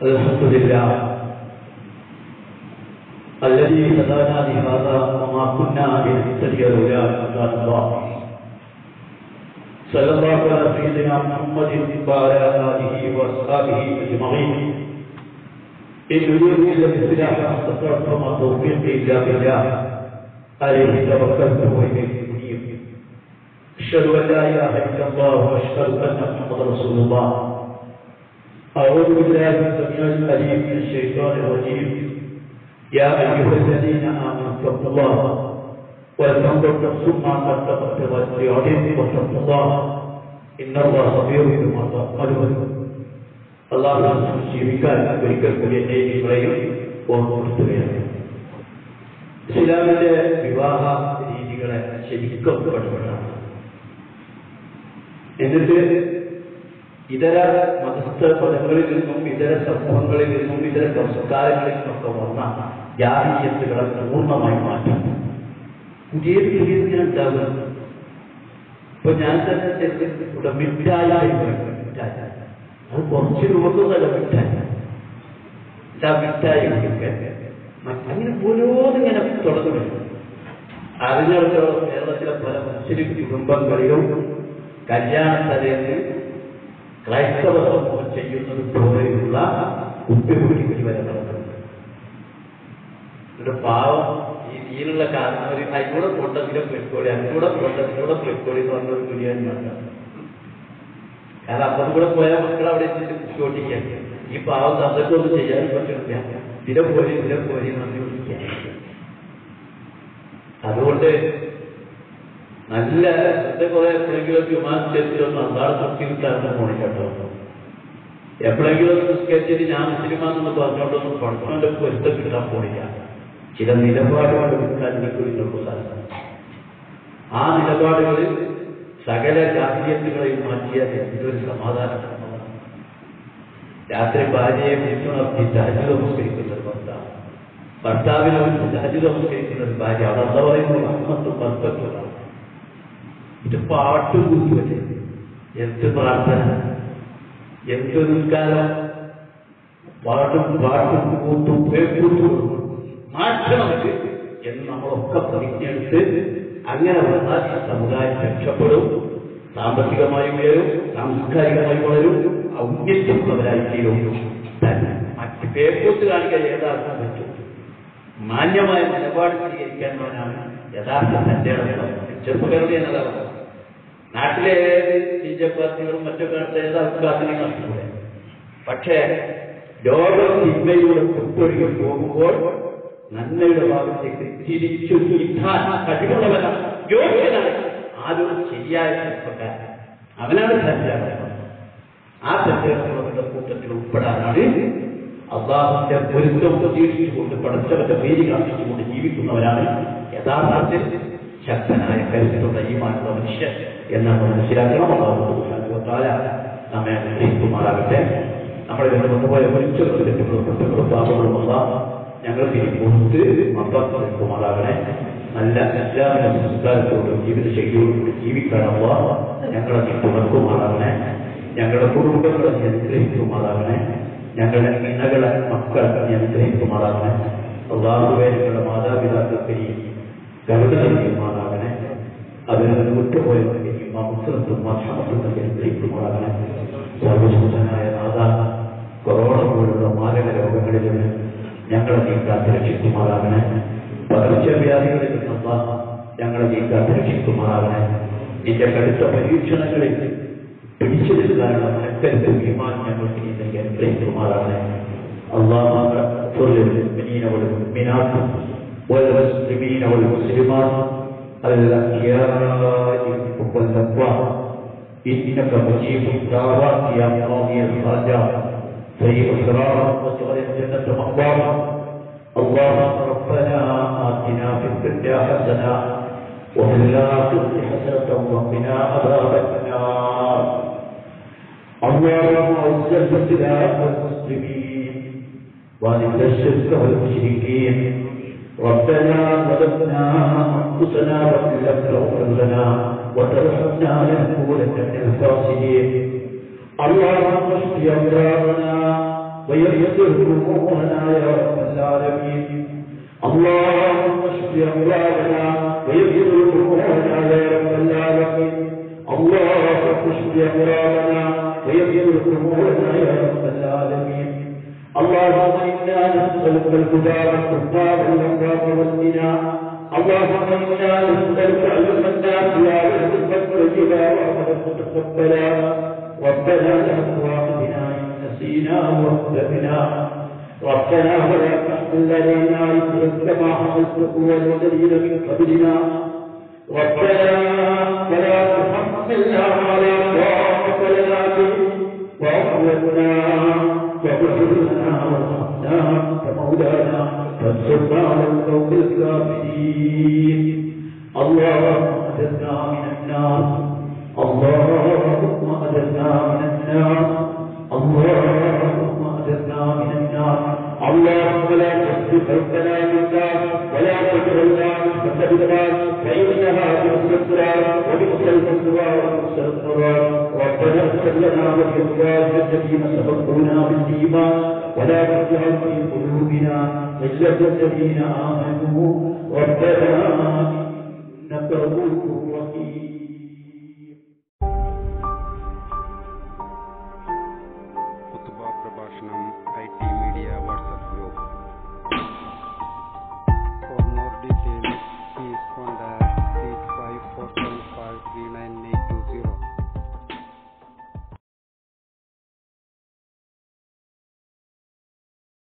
Speaker 1: الحمد لله. الذي هدانا لهذا وما كنا لنهتدي لولا أن هدانا الله. صلى الله على سيدنا محمد وعلى آله وأصحابه أجمعين. إن يريد إلا الاصلاح ما استطعت وما توفيقي إلا بالله. عليه توكلت وإليه منيب أشهد أن لا إله إلا الله وأشهد أن محمدا رسول الله. أعوذ بالله السميع العليم من الشيطان الرجيم يا أيها الذين آمنوا اتقوا الله ولتنظر نفس ما قدمت وليعلم واتقوا الله إن الله خبير بما تعملون അള്ളാഹു ജീവിക്കാൻ ഒരിക്കൽ കൂടി എന്നെ നിങ്ങളെയും ഓർമ്മപ്പെടുത്തുകയാണ് ഇസ്ലാമിന്റെ വിവാഹ രീതികളെ ശരിക്കും പഠിക്കണം എന്നിട്ട് ഇതര മതസ്ഥ പദങ്ങളിൽ നിന്നും ഇതര സമൂഹങ്ങളിൽ നിന്നും ഇതര സംസ്കാരങ്ങളിൽ നിന്നൊക്കെ വന്ന ജാതീയത്തുകളെ പൂർണമായി മാറ്റാം പുതിയ പുതിയ ഇങ്ങനെ ഉണ്ടാകുന്നു ഇപ്പൊ ഞാൻ തന്നെ ഇവിടെ മിഠായി അത് കുറച്ച് രൂപത്തോടെ മിഠായി. ഇതാ മിഠായി കുടിക്കാൻ. മറ്റ് അങ്ങനെ ഓരോന്നിങ്ങനെ തുടങ്ങുന്നു അറിഞ്ഞിടത്തോളം കേരളത്തിലെ പല മുസ്ലിം കുടുംബങ്ങളിലും കല്യാണ തലേന്ന് ക്രൈസ്തവ സമൂഹം ചെയ്യുന്നത് പോലെയുള്ള കുപ്പിപിടിക്കൽ വരണം പാവം ഈ തീരുള്ള കാരണവർ അതിലൂടെ പൊട്ടത്തിലും പെട്ടോളി അതിലൂടെ പൊട്ടത്തിലൂടെ പെട്ടോളി എന്ന് പറഞ്ഞൊരു ഉണ്ടാക്കാം കാരണം അപ്പം കൂടെ പോയാൽ മക്കൾ അവിടെ എത്തിയിട്ട് കുട്ടിയോട്ടിക്കാൻ ഈ പാവം തന്നൊന്നും ചെയ്യാൻ പറ്റില്ല ഇതിലെ പോലെ ഇതിലെ പോലെ അതുകൊണ്ട് നല്ല എന്റെ കുറെ എപ്പോഴെങ്കിലും വിമാനത്തിലൊന്നും അന്താട് തൃപ്തി കിട്ടാനൊന്നും പോണി കേട്ടോ എപ്പോഴെങ്കിലും ഒന്ന് സ്കെച്ചിട്ട് ഞാൻ മുസ്ലിമാണെന്ന് പറഞ്ഞോണ്ടൊന്നും പഠിച്ചോന്റെ പൊരുത്തം കിട്ടാൻ പോണില്ല. ചില നിലപാടുകൾ എടുക്കാൻ എനിക്ക് നിങ്ങൾക്കുണ്ടാകും ആ നിലപാടുകളിൽ സകല ജാതീയത്തുകളെയും മാറ്റിയ എന്തൊരു സമാധാനം രാത്രി ഭാര്യയെ വിളിച്ചുണർത്തി സഹജ നമസ്കരിക്കുന്ന ഒരു ഭർത്താവ്. ഭർത്താവിനെ സഹജ നമസ്കരിക്കുന്ന ഒരു ഭാര്യ. അവിടെ എന്താ പറയുന്നത് അമ്മത്തും ഭർത്തത്വമാണ് ഇത് പാട്ടും കൂട്ടുമല്ലേ എന്ത് പ്രാർത്ഥന? എന്ത് നിൽക്കാലോ? പാട്ടും പാട്ടും കൂത്തും പേക്കൂത്തും മാറ്റണമെങ്കിൽ എന്ന് നമ്മളൊക്കെ പ്രതിജ്ഞയെടുത്ത് അങ്ങനെ വന്നാൽ സമുദായം രക്ഷപ്പെടും സാമ്പത്തികമായി ഉയരും സാംസ്കാരികമായി വളരും ഔന്നത്യമുള്ളവരായി തീരും. മറ്റ് പേക്കൂത്ത് കാണിക്കാൻ ഏതാക്കാൻ പറ്റും. മാന്യമായ നിലപാട് സ്വീകരിക്കാനുള്ളവനാണ് യഥാർത്ഥ തന്റെ ചെറുപ്പകരുടെ എന്നതാണ് നാട്ടിലെ ബി ജെ പാർട്ടികളും മറ്റൊക്കെ ഏത് അഭിപ്രായത്തിനും നഷ്ടപ്പെടുക പക്ഷേ ലോകം തിന്മയുടെ കുത്തൊഴുകി പോകുമ്പോൾ നന്മയുടെ ഭാഗത്തേക്ക് തിരിച്ചു നീട്ടാൻ കഴിവുള്ളവനാണ് യോഗ്യനാണ്. ആരും ശരിയായ ചെറുപ്പക്കാരൻ. അവനാണ് സഞ്ചാരം ആ സഞ്ചാരങ്ങളുടെ കൂട്ടത്തിൽ ഉൾപ്പെടാനാണ് അള്ളാഹുന്റെ പൊരുത്തം പ്രതീക്ഷിച്ചുകൊണ്ട് പടച്ചവന്റെ പേര് കാണിച്ചുകൊണ്ട് ജീവിക്കുന്നവരാണ് യഥാർത്ഥത്തിൽ ശക്തനായ കരുത്തുള്ള ഈ മാറ്റുള്ള മനുഷ്യൻ. എന്നാണ് മനസ്സിലാക്കണം അള്ളാഹുത്താല നമ്മെ അനുഗ്രഹിക്കുമാറാകട്ടെ. നമ്മളെ ഇവിടെ കൊണ്ടുപോയ ഒരിക്കലും തെറ്റുകളും കുറ്റങ്ങളും പാപങ്ങളും അള്ളാഹ് ഞങ്ങൾക്ക് തിരികൊടുത്ത് മക്കളെ നല്ല ഇസ്ലാമിക സംസ്കാരത്തോടും ജീവിതശൈലിയോടും കൂടി അള്ളാഹ് ഞങ്ങളെ നീ തുറക്കുമാറാകണേ ഞങ്ങളുടെ കുടുംബങ്ങളെ നീ അനുഗ്രഹിക്കുമാറാകണേ ഞങ്ങളുടെ ഇണകളെ മക്കളെ നീ അനുഗ്രഹിക്കുമാറാകണേ ഞങ്ങളുടെ മാതാപിതാക്കൾക്ക് നീ കരുണ ചെയ്യുമാറാകണേ അതിൽ നിന്ന് വിട്ടുപോയവർക്ക് നീ മഹത്വത്തും മർഷമത്തും നൽകി അനുഗ്രഹിക്കുമാറാകണേ സർവശക്തനായ നാഥ കൊറോണ പോലുള്ള മാരക രോഗങ്ങളിൽ നിന്ന് ഞങ്ങളെ നീ കാത്തുരക്ഷിക്കുമാറാകണേ പകർച്ചവ്യാധികളിൽ നിന്നുള്ള ഞങ്ങളെ നീ കാത്തുരക്ഷിക്കുമാറാകണേ നിന്റെ കടുത്ത പരീക്ഷണങ്ങളിൽ പിടിച്ചു നിൽക്കാനുള്ള മനക്കരുത്ത് വിമാൻ ഞങ്ങൾക്ക് നീ നൽകി അനുഗ്രഹിക്കുമാറാകണേ اللهم اغفر للمؤمنين والمؤمنات والمسلمين والمسلمات الأحياء والأموات إنك مجيب الدعوات يا قاضي الحاجات سيد الصراط وجعل الجنة مأواهم اللهم ربنا آتنا في الدنيا حسنة وفي الآخرة حسنة وقنا عذاب النار اللهم اعز الاسلام والمسلمين وأذل الشرك والمشركين ربنا ظلمنا أنفسنا وإن لم تغفر لنا وترحمنا لنكونن من الخاسرين. اللهم اشف أمراضنا ويسر همومنا يا رب العالمين. اللهم اشف أمراضنا ويسر همومنا يا رب العالمين. اللهم اشف أمراضنا ويسر همومنا يا رب العالمين. اللهم إنا نسألك الهدى والتقى والعفاف والغنى. اللهم إنا نسألك علما نافعا ورزقا طيبا وعملا متقبلا ربنا لا تؤاخذنا إن نسينا واخطانا ربنا ولا تحمل علينا إثما كما حملته والذين من قبلنا. ربنا ولا تحملنا على طاقه لنا به لنا وارحمنا انت مولانا فانصرنا على القوم الكافرين اللهم اجرنا من النار اللهم اجرنا من النار اللهم اجرنا من النار اللهم لا تصرف ربنا منا ولا تجعلنا مستقبلا فانها القرار وبئس المثوى وبئس القرار ربنا اغفر لنا ولإخواننا الذين سبقونا بالإيمان ولا تجعل في قلوبنا غلا للذين آمنوا. ربنا إنك رؤوف رحيم.